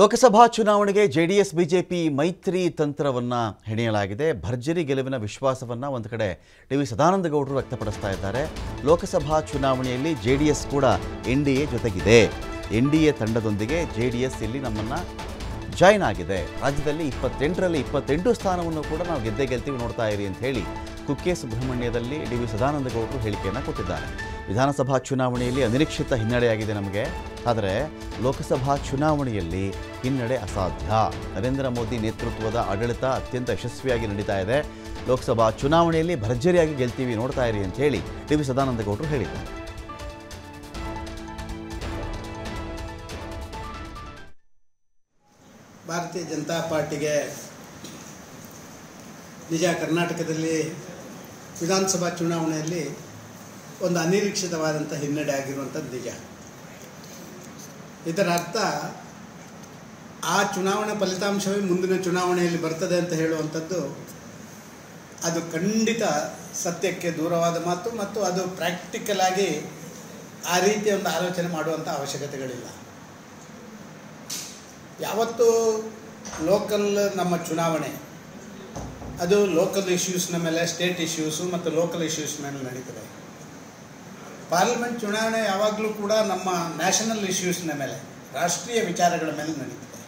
ಲೋಕಸಭಾ ಚುನಾವಣೆಗೆ JDS, BJP ಮೈತ್ರಿ ತಂತ್ರವನ್ನು ಹೆಣೆಯಲಾಗಿದೆ. ಭರ್ಜರಿ ಗೆಲುವಿನ ವಿಶ್ವಾಸವನ್ನು ಒಂದು ಕಡೆ ಡಿ ವಿ ಸದಾನಂದ ಗೌಡರು ವ್ಯಕ್ತಪಡಿಸ್ತಾ ಇದ್ದಾರೆ. ಲೋಕಸಭಾ ಚುನಾವಣೆಯಲ್ಲಿ ಜೆಡಿಎಸ್ ಕೂಡ ಎನ್ ಡಿ ಎ ಜೊತೆಗಿದೆ. ಎನ್ ಡಿ ಎ ತಂಡದೊಂದಿಗೆ ಜೆ ಡಿ ಎಸ್ ಇಲ್ಲಿ ನಮ್ಮನ್ನು ಜಾಯ್ನ್ ಆಗಿದೆ. ರಾಜ್ಯದಲ್ಲಿ ಇಪ್ಪತ್ತೆಂಟರಲ್ಲಿ ಇಪ್ಪತ್ತೆಂಟು ಸ್ಥಾನವನ್ನು ಕೂಡ ನಾವು ಗೆದ್ದೇ ಗೆಲ್ತೀವಿ ನೋಡ್ತಾ ಇರಿ ಅಂತ ಹೇಳಿ ಕುಕ್ಕೆ ಸುಬ್ರಹ್ಮಣ್ಯದಲ್ಲಿ ಡಿ ವಿ ಸದಾನಂದ ಗೌಡರು ಹೇಳಿಕೆಯನ್ನು ಕೊಟ್ಟಿದ್ದಾರೆ. ವಿಧಾನಸಭಾ ಚುನಾವಣೆಯಲ್ಲಿ ಅನಿರೀಕ್ಷಿತ ಹಿನ್ನಡೆಯಾಗಿದೆ ನಮಗೆ. ಆದರೆ ಲೋಕಸಭಾ ಚುನಾವಣೆಯಲ್ಲಿ ಹಿನ್ನಡೆ ಅಸಾಧ್ಯ. ನರೇಂದ್ರ ಮೋದಿ ನೇತೃತ್ವದ ಆಡಳಿತ ಅತ್ಯಂತ ಯಶಸ್ವಿಯಾಗಿ ನಡೀತಾ ಇದೆ. ಲೋಕಸಭಾ ಚುನಾವಣೆಯಲ್ಲಿ ಭರ್ಜರಿಯಾಗಿ ಗೆಲ್ತೀವಿ ನೋಡ್ತಾ ಇರಿ ಅಂತ ಹೇಳಿ ಡಿ ವಿ ಸದಾನಂದ ಗೌಡರು ಹೇಳಿದ್ದಾರೆ. ಭಾರತೀಯ ಜನತಾ ಪಾರ್ಟಿಗೆ ನಿಜ ಕರ್ನಾಟಕದಲ್ಲಿ ವಿಧಾನಸಭಾ ಚುನಾವಣೆಯಲ್ಲಿ ಒಂದು ಅನಿರೀಕ್ಷಿತವಾದಂಥ ಹಿನ್ನಡೆ ಆಗಿರುವಂಥದ್ದು ನಿಜ. ಇದರ ಅರ್ಥ ಆ ಚುನಾವಣೆ ಫಲಿತಾಂಶವೇ ಮುಂದಿನ ಚುನಾವಣೆಯಲ್ಲಿ ಬರ್ತದೆ ಅಂತ ಹೇಳುವಂಥದ್ದು ಅದು ಖಂಡಿತ ಸತ್ಯಕ್ಕೆ ದೂರವಾದ ಮಾತು ಮತ್ತು ಅದು ಪ್ರಾಕ್ಟಿಕಲ್ ಆಗಿ ಆ ರೀತಿಯ ಒಂದು ಆಲೋಚನೆ ಮಾಡುವಂಥ ಅವಶ್ಯಕತೆಗಳಿಲ್ಲ. ಯಾವತ್ತು ಲೋಕಲ್ ನಮ್ಮ ಚುನಾವಣೆ, ಅದು ಲೋಕಲ್ ಇಶ್ಯೂಸ್ನ ಮೇಲೆ ಸ್ಟೇಟ್ ಇಶ್ಯೂಸು ಮತ್ತು ಲೋಕಲ್ ಇಶ್ಯೂಸ್ ಮೇಲೆ ನಡೀತದೆ. ಪಾರ್ಲಿಮೆಂಟ್ ಚುನಾವಣೆ ಯಾವಾಗಲೂ ಕೂಡ ನಮ್ಮ ನ್ಯಾಷನಲ್ ಇಶ್ಯೂಸ್ನ ಮೇಲೆ, ರಾಷ್ಟ್ರೀಯ ವಿಚಾರಗಳ ಮೇಲೆ ನಡೀತದೆ.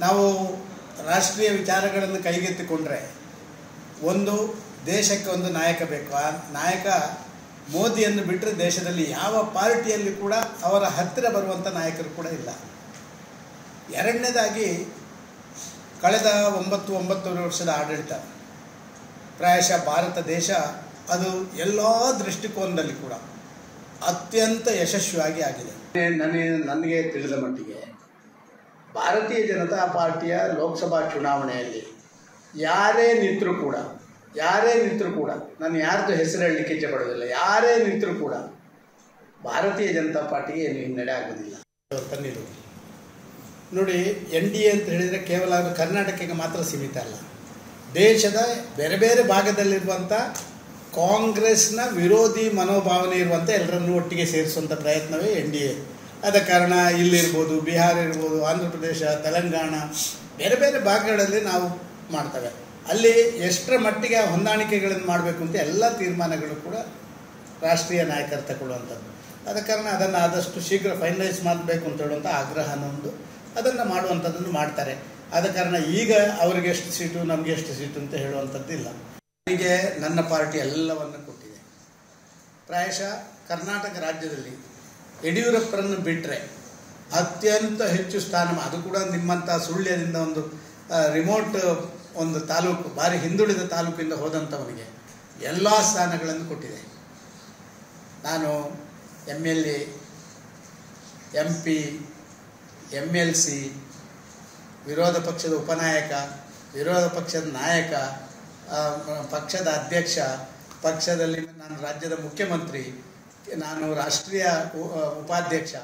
ನಾವು ರಾಷ್ಟ್ರೀಯ ವಿಚಾರಗಳನ್ನು ಕೈಗೆತ್ತಿಕೊಂಡ್ರೆ ಒಂದು, ದೇಶಕ್ಕೆ ಒಂದು ನಾಯಕ ಬೇಕು. ಆ ನಾಯಕ ಮೋದಿಯನ್ನು ಬಿಟ್ಟರೆ ದೇಶದಲ್ಲಿ ಯಾವ ಪಾರ್ಟಿಯಲ್ಲಿ ಕೂಡ ಅವರ ಹತ್ತಿರ ಬರುವಂಥ ನಾಯಕರು ಕೂಡ ಇಲ್ಲ. ಎರಡನೇದಾಗಿ, ಕಳೆದ ಒಂಬತ್ತು, ಒಂಬತ್ತೂವರೆ ವರ್ಷದ ಆಡಳಿತ. ಪ್ರಾಯಶಃ ಭಾರತ ದೇಶ ಅದು ಎಲ್ಲ ದೃಷ್ಟಿಕೋನದಲ್ಲಿ ಕೂಡ ಅತ್ಯಂತ ಯಶಸ್ವಿಯಾಗಿ ಆಗಿದೆ. ನನಗೆ ನನಗೆ ತಿಳಿದ ಮಟ್ಟಿಗೆ ಭಾರತೀಯ ಜನತಾ ಪಾರ್ಟಿಯ ಲೋಕಸಭಾ ಚುನಾವಣೆಯಲ್ಲಿ ಯಾರೇ ನಿಂತರೂ ಕೂಡ ಯಾರೇ ನಿಂತರೂ ಕೂಡ ನಾನು ಯಾರ್ದು ಹೆಸರು ಹೇಳಲಿಕ್ಕೆ ಇಚ್ಛೆ ಪಡೋದಿಲ್ಲ ಯಾರೇ ನಿಂತರೂ ಕೂಡ ಭಾರತೀಯ ಜನತಾ ಪಾರ್ಟಿಗೆ ಏನು ಹಿನ್ನಡೆ ಆಗೋದಿಲ್ಲ ತನ್ನಿರು ನೋಡಿ ಎನ್ ಡಿ ಎ ಅಂತ ಹೇಳಿದರೆ ಕೇವಲ ಕರ್ನಾಟಕಕ್ಕೆ ಮಾತ್ರ ಸೀಮಿತ ಅಲ್ಲ. ದೇಶದ ಬೇರೆ ಬೇರೆ ಭಾಗದಲ್ಲಿರುವಂಥ ಕಾಂಗ್ರೆಸ್ನ ವಿರೋಧಿ ಮನೋಭಾವನೆ ಇರುವಂಥ ಎಲ್ಲರನ್ನೂ ಒಟ್ಟಿಗೆ ಸೇರಿಸುವಂಥ ಪ್ರಯತ್ನವೇ ಎನ್ ಡಿ ಎ. ಆದ ಕಾರಣ ಇಲ್ಲಿರ್ಬೋದು, ಬಿಹಾರ ಇರ್ಬೋದು, ಆಂಧ್ರ ಪ್ರದೇಶ, ತೆಲಂಗಾಣ, ಬೇರೆ ಬೇರೆ ಭಾಗಗಳಲ್ಲಿ ನಾವು ಮಾಡ್ತೇವೆ. ಅಲ್ಲಿ ಎಷ್ಟರ ಮಟ್ಟಿಗೆ ಹೊಂದಾಣಿಕೆಗಳನ್ನು ಮಾಡಬೇಕು ಅಂತ ಎಲ್ಲ ತೀರ್ಮಾನಗಳು ಕೂಡ ರಾಷ್ಟ್ರೀಯ ನಾಯಕರು ತಗೊಳ್ಳುವಂಥದ್ದು. ಆದ ಕಾರಣ ಅದನ್ನು ಆದಷ್ಟು ಶೀಘ್ರ ಫೈನಲೈಸ್ ಮಾಡಬೇಕು ಅಂತ ಹೇಳುವಂಥ ಆಗ್ರಹ ಒಂದು. ಅದನ್ನು ಮಾಡುವಂಥದ್ದನ್ನು ಮಾಡ್ತಾರೆ. ಆದ ಕಾರಣ ಈಗ ಅವ್ರಿಗೆ ಎಷ್ಟು ಸೀಟು, ನಮಗೆ ಎಷ್ಟು ಸೀಟು ಅಂತ ಹೇಳುವಂಥದ್ದಿಲ್ಲ. ನನಗೆ ನನ್ನ ಪಾರ್ಟಿ ಎಲ್ಲವನ್ನು ಕೊಟ್ಟಿದೆ. ಪ್ರಾಯಶಃ ಕರ್ನಾಟಕ ರಾಜ್ಯದಲ್ಲಿ ಯಡಿಯೂರಪ್ಪರನ್ನು ಬಿಟ್ಟರೆ ಅತ್ಯಂತ ಹೆಚ್ಚು ಸ್ಥಾನ ಅದು ಕೂಡ ನಿಮ್ಮಂಥ ಸುಳ್ಯದಿಂದ ಒಂದು ರಿಮೋಟ್ ಒಂದು ತಾಲೂಕು ಭಾರಿ ಹಿಂದುಳಿದ ತಾಲೂಕಿಂದ ಹೋದಂಥವನಿಗೆ ಎಲ್ಲ ಸ್ಥಾನಗಳನ್ನು ಕೊಟ್ಟಿದೆ. ನಾನು M L A M P M L C ವಿರೋಧ ಪಕ್ಷದ ಉಪನಾಯಕ, ವಿರೋಧ ಪಕ್ಷದ ನಾಯಕ ಪಕ್ಷದ ಅಧ್ಯಕ್ಷ ಪಕ್ಷದಲ್ಲಿ ನಾನು ರಾಜ್ಯದ ಮುಖ್ಯಮಂತ್ರಿ ನಾನು ರಾಷ್ಟ್ರೀಯ ಉಪಾಧ್ಯಕ್ಷ.